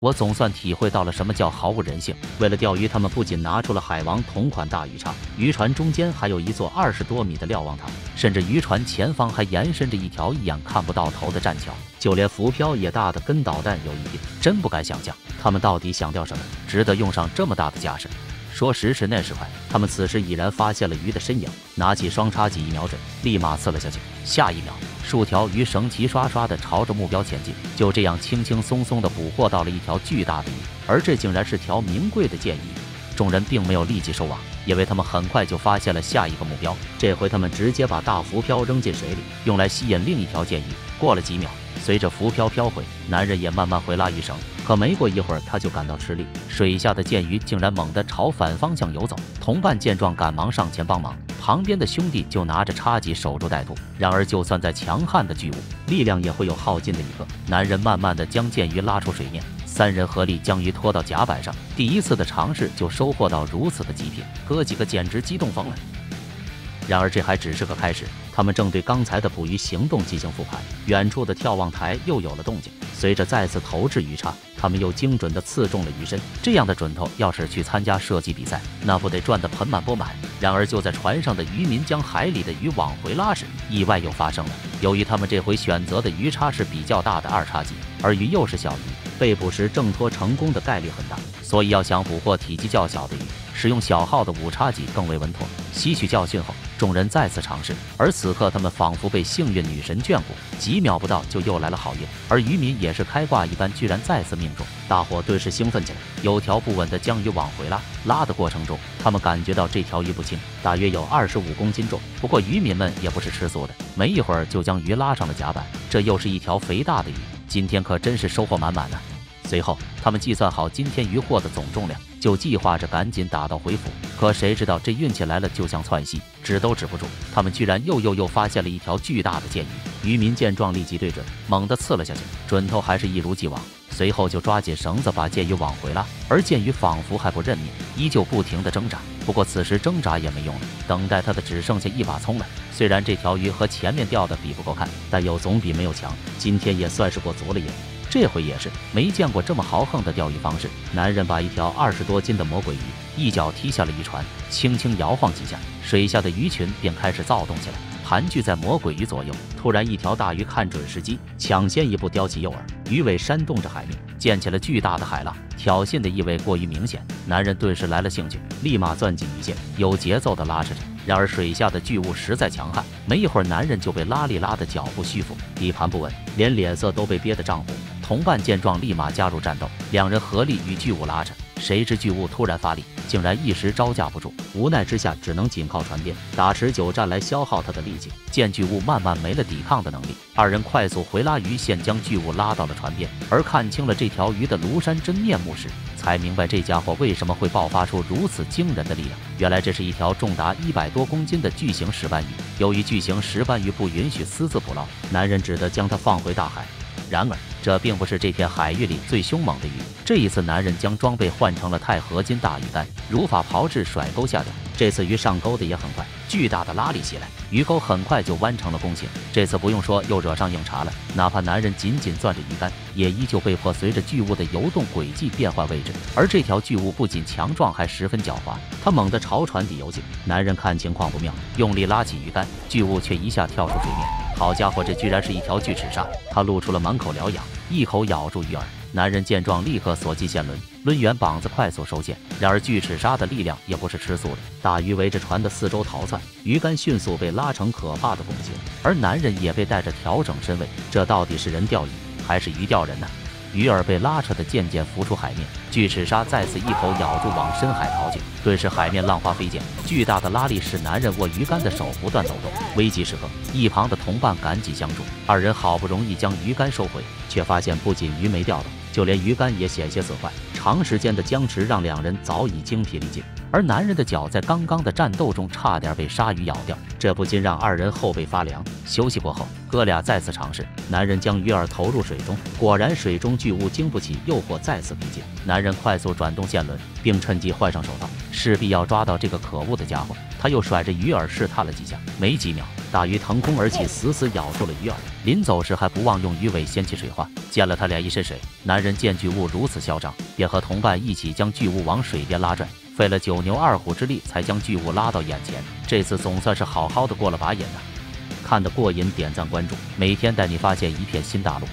我总算体会到了什么叫毫无人性。为了钓鱼，他们不仅拿出了海王同款大鱼叉，渔船中间还有一座二十多米的瞭望塔，甚至渔船前方还延伸着一条一眼看不到头的栈桥，就连浮漂也大的跟导弹有一拼。真不敢想象他们到底想钓什么，值得用上这么大的架势。说时迟，那时快，他们此时已然发现了鱼的身影，拿起双叉戟一瞄准，立马刺了下去。下一秒，数条鱼绳齐刷刷地朝着目标前进，就这样轻轻松松地捕获到了一条巨大的鱼，而这竟然是条名贵的剑鱼。众人并没有立即收网，因为他们很快就发现了下一个目标。这回他们直接把大浮漂扔进水里，用来吸引另一条剑鱼。过了几秒。随着浮漂飘回，男人也慢慢回拉鱼绳。可没过一会儿，他就感到吃力，水下的剑鱼竟然猛地朝反方向游走。同伴见状，赶忙上前帮忙，旁边的兄弟就拿着叉戟守株待兔。然而，就算再强悍的巨物，力量也会有耗尽的一刻。男人慢慢的将剑鱼拉出水面，三人合力将鱼拖到甲板上。第一次的尝试就收获到如此的极品，哥几个简直激动疯了。然而这还只是个开始，他们正对刚才的捕鱼行动进行复盘。远处的眺望台又有了动静，随着再次投掷鱼叉，他们又精准地刺中了鱼身。这样的准头，要是去参加射击比赛，那不得赚得盆满钵满？然而就在船上的渔民将海里的鱼往回拉时，意外又发生了。由于他们这回选择的鱼叉是比较大的二叉戟，而鱼又是小鱼，被捕时挣脱成功的概率很大，所以要想捕获体积较小的鱼，使用小号的五叉戟更为稳妥。吸取教训后。众人再次尝试，而此刻他们仿佛被幸运女神眷顾，几秒不到就又来了好运。而渔民也是开挂一般，居然再次命中，大伙顿时兴奋起来，有条不紊地将鱼往回拉。拉的过程中，他们感觉到这条鱼不轻，大约有二十五公斤重。不过渔民们也不是吃素的，没一会儿就将鱼拉上了甲板。这又是一条肥大的鱼，今天可真是收获满满呢。随后，他们计算好今天渔获的总重量，就计划着赶紧打道回府。可谁知道这运气来了就像窜稀，止都止不住。他们居然又又又发现了一条巨大的剑鱼。渔民见状，立即对准，猛地刺了下去，准头还是一如既往。随后就抓紧绳子把剑鱼往回拉，而剑鱼仿佛还不认命，依旧不停地挣扎。不过此时挣扎也没用了，等待他的只剩下一把葱了。虽然这条鱼和前面钓的比不够看，但又总比没有强。今天也算是过足了瘾。这回也是没见过这么豪横的钓鱼方式。男人把一条二十多斤的魔鬼鱼一脚踢下了渔船，轻轻摇晃几下，水下的鱼群便开始躁动起来，盘踞在魔鬼鱼左右。突然，一条大鱼看准时机，抢先一步叼起诱饵，鱼尾扇动着海面，溅起了巨大的海浪。挑衅的意味过于明显，男人顿时来了兴趣，立马攥紧鱼线，有节奏地拉扯着。然而水下的巨物实在强悍，没一会儿，男人就被拉力拉的脚步虚浮，底盘不稳，连脸色都被憋得涨红。同伴见状，立马加入战斗，两人合力与巨物拉扯。谁知巨物突然发力，竟然一时招架不住，无奈之下只能紧靠船边，打持久战来消耗他的力气。见巨物慢慢没了抵抗的能力，二人快速回拉鱼线，将巨物拉到了船边。而看清了这条鱼的庐山真面目时，才明白这家伙为什么会爆发出如此惊人的力量。原来这是一条重达一百多公斤的巨型石斑鱼。由于巨型石斑鱼不允许私自捕捞，男人只得将它放回大海。然而，这并不是这片海域里最凶猛的鱼。这一次，男人将装备换成了钛合金大鱼竿，如法炮制，甩钩下钓。这次鱼上钩的也很快，巨大的拉力袭来，鱼钩很快就弯成了弓形。这次不用说，又惹上硬茬了。哪怕男人紧紧攥着鱼竿，也依旧被迫随着巨物的游动轨迹变换位置。而这条巨物不仅强壮，还十分狡猾。它猛地朝船底游去，男人看情况不妙，用力拉起鱼竿，巨物却一下跳出水面。好家伙，这居然是一条巨齿鲨！它露出了满口獠牙，一口咬住鱼饵。男人见状，立刻锁紧线轮，抡圆膀子快速收线。然而巨齿鲨的力量也不是吃素的，大鱼围着船的四周逃窜，鱼竿迅速被拉成可怕的拱形，而男人也被带着调整身位。这到底是人钓鱼还是鱼钓人呢？鱼饵被拉扯的渐渐浮出海面，巨齿鲨再次一口咬住，往深海逃去。顿时海面浪花飞溅，巨大的拉力使男人握鱼竿的手不断抖动。危急时刻，一旁的同伴赶紧相助，二人好不容易将鱼竿收回，却发现不仅鱼没钓到，就连鱼竿也险些损坏。长时间的僵持让两人早已精疲力尽。而男人的脚在刚刚的战斗中差点被鲨鱼咬掉，这不禁让二人后背发凉。休息过后，哥俩再次尝试。男人将鱼饵投入水中，果然水中巨物经不起诱惑，再次逼近。男人快速转动线轮，并趁机换上手套，势必要抓到这个可恶的家伙。他又甩着鱼饵试探了几下，没几秒。大鱼腾空而起，死死咬住了鱼饵。临走时还不忘用鱼尾掀起水花。溅了他俩一身水。男人见巨物如此嚣张，便和同伴一起将巨物往水边拉拽，费了九牛二虎之力才将巨物拉到眼前。这次总算是好好的过了把瘾了。看得过瘾，点赞关注，每天带你发现一片新大陆。